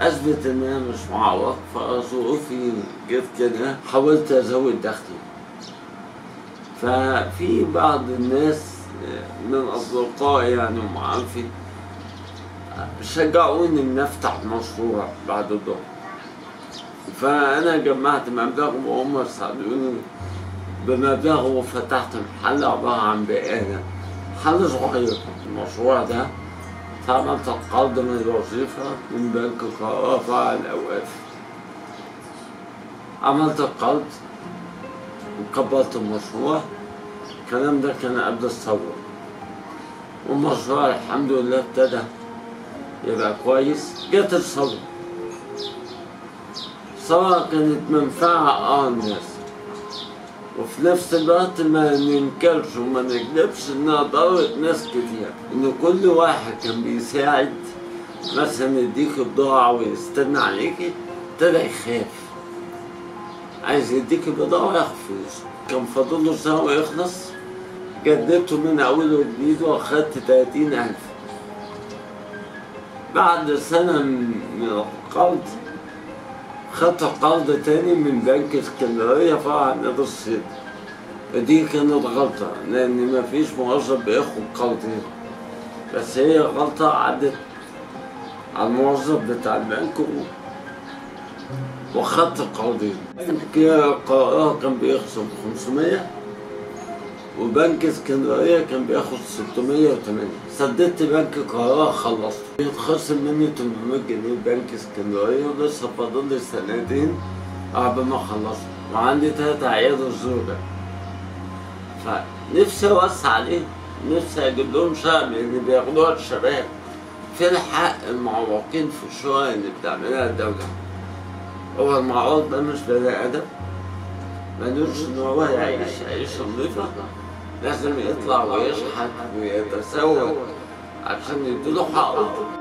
أثبت ان أنا مش معوق فظروفي جت كده حاولت أزود دخلي. ففي بعض الناس من اصدقائي يعني ومعارفي شجعوني ان أفتح مشروع بعد الظهر. فأنا جمعت مبلغ وهم ساعدوني بمبلغ وفتحت محل عبارة عن بقاله محل صغير المشروع ده فعملت القرض من الوظيفة من بنك القاهرة فرع الأوقاف عملت القرض وكبرت المشروع. الكلام ده كان قبل الثورة. والمشروع الحمد لله ابتدى يبقى كويس. جت الثورة. الثورة كانت منفعة آه الناس. وفي نفس الوقت ما ننكرش وما نكذبش إنها ضرت ناس كتير. إن كل واحد كان بيساعد مثلا يديك بضاعة ويستنى عليكي ابتدى يخاف. عايز يديك بضاعة وياخد كان فاضل له سنة ويخلص. جددته من أول وجديد وأخدت تلاتين ألف. بعد سنة من القرض خدت قرض تاني من بنك اسكندرية فرع نادي الصيد فدي كانت غلطة لأن مفيش موظف بياخد قرضين بس هي غلطة عدت على الموظف بتاع البنك وخدت القرضين بنك القاهرة كان بيخصم 500 وبنك اسكندرية كان بياخد 680 سددت بنك القاهرة خلصت. يتخصم مني 800 جنيه بنك اسكندرية ولسه فاضل لي سنتين قبل ما اخلص وعندي تلات عيال الزوجة فنفسي أوسع عليهم. نفسي أجيب لهم شقق اللي بياخدوها الشباب. فين حق المعوقين في الشقق اللي بتعملها الدولة. هو المعوق ده مش بني آدم. ملوش إن هو يعيش عيشة نظيفة. لازم يطلع ويشحت ويتسول عشان يديله حقه.